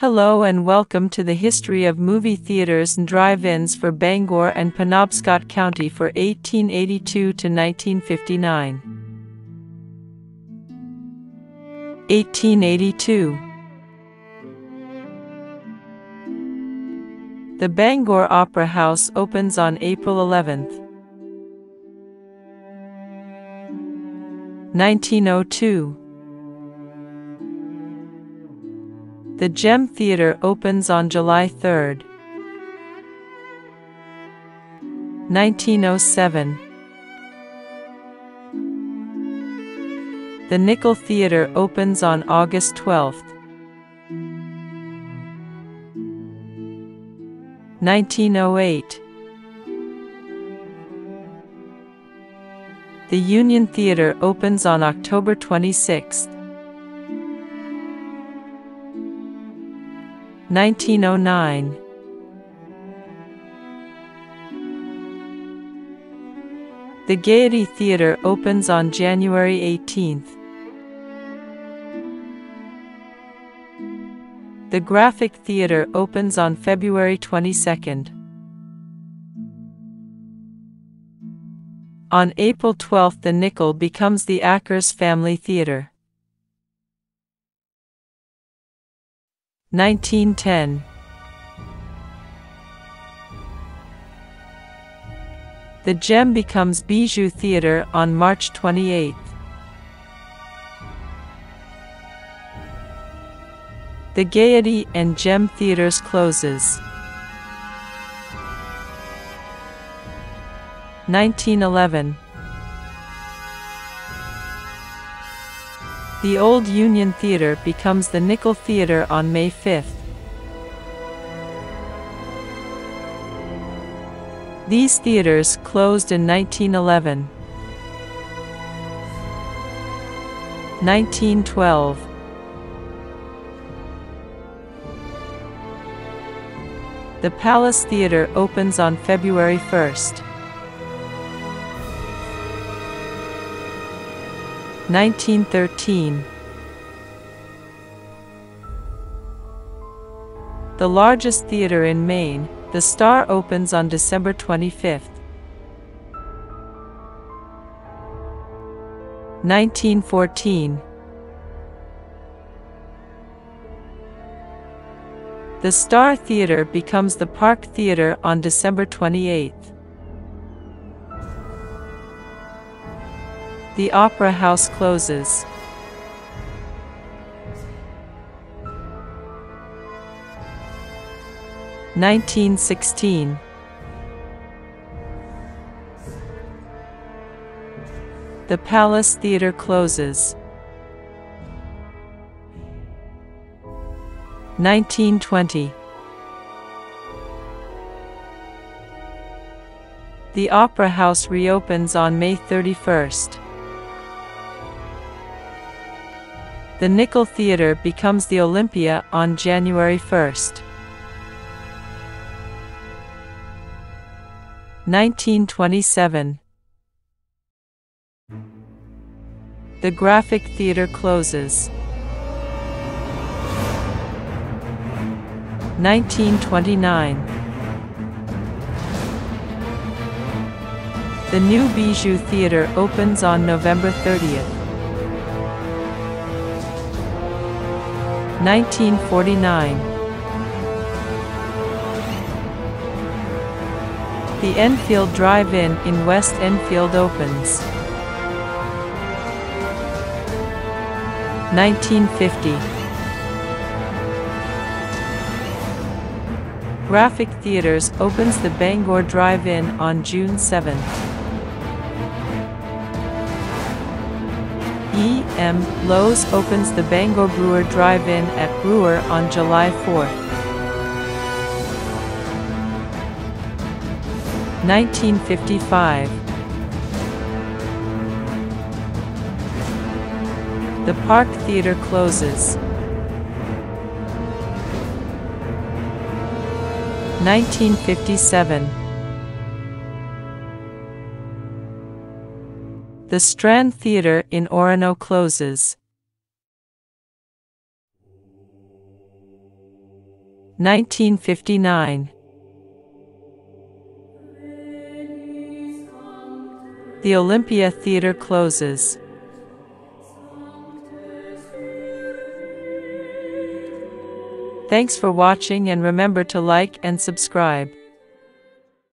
Hello and welcome to the history of movie theaters and drive-ins for Bangor and Penobscot County for 1882 to 1959. 1882 The Bangor Opera House opens on April 11th. 1902 The Gem Theatre opens on July 3. 1907 The Nickel Theatre opens on August 12. 1908 The Union Theatre opens on October 26. 1909 The Gaiety Theatre opens on January 18th. The Graphic Theatre opens on February 22nd. On April 12th the Nickel becomes the Ackers Family Theatre. 1910 The Gem becomes Bijou Theatre on March 28. The Gaiety and Gem Theatres closes. 1911 The old Union Theatre becomes the Nickel Theatre on May 5. These theaters closed in 1911. 1912 The Palace Theatre opens on February 1st. 1913 The largest theater in Maine, the Star opens on December 25. 1914 The Star Theatre becomes the Park Theatre on December 28. The opera house closes. Nineteen sixteen. The Palace Theatre closes. 1920 The Opera House reopens on May 31st. The Nickel Theatre becomes the Olympia on January 1st. 1927 The Graphic Theatre closes. 1929 The new Bijou Theatre opens on November 30th. 1949. The Enfield Drive-In in West Enfield opens. 1950. Graphic Theatres opens the Bangor Drive-In on June 7. E. M. Loew's opens the Bangor Brewer Drive-In at Brewer on July 4. 1955 The Park Theatre closes. 1957 The Strand Theatre in Orono closes. 1959. The Olympia Theatre closes. Thanks for watching and remember to like and subscribe.